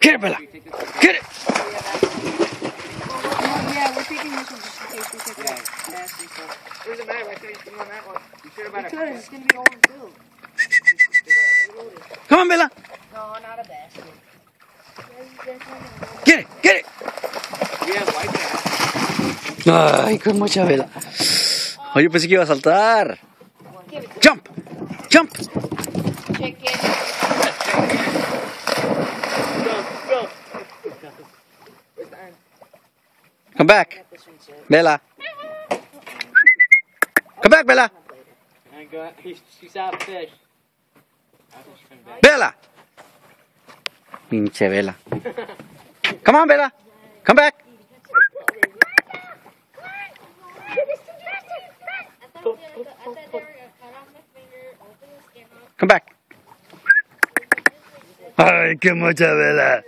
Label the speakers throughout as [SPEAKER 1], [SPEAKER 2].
[SPEAKER 1] Get it, Bella. Get it.
[SPEAKER 2] Oh.
[SPEAKER 1] Come on, Bella.
[SPEAKER 2] No, not a basket.
[SPEAKER 1] Get it, get it. Ay, con mucha vela. Yo pensé que iba a saltar. Jump, jump.
[SPEAKER 2] Chicken.
[SPEAKER 1] Come back,
[SPEAKER 2] This one's it.
[SPEAKER 1] Bella. Come back, Bella.
[SPEAKER 3] I go. He's, she saw a fish. I think she's coming back.
[SPEAKER 1] Bella. Pinche Bella. Come on, Bella. Come back. Come back. Ay, qué mucha vela.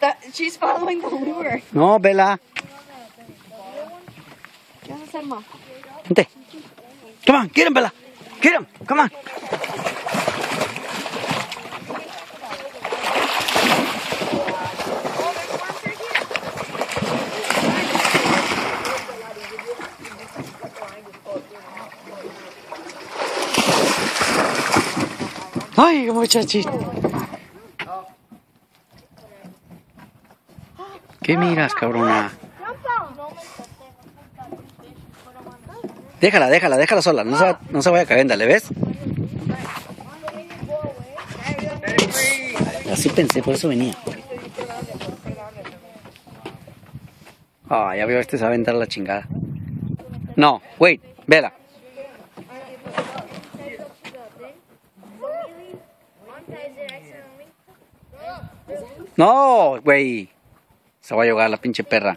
[SPEAKER 2] That, she's following the lure.
[SPEAKER 1] No, Bella.
[SPEAKER 2] ¿Qué vas a hacer, ma?
[SPEAKER 1] Vente. Come on, get him, Bella. Get him. Come on. Ay, muchachito. ¿Qué miras, cabrona? Déjala, déjala, déjala sola. No se, no se vaya a caer, dale, ¿ves? Así pensé, por eso venía. Ah, ya veo, este se va a aventar la chingada. No, wait, vela. No, güey. Se va a llevar la pinche perra.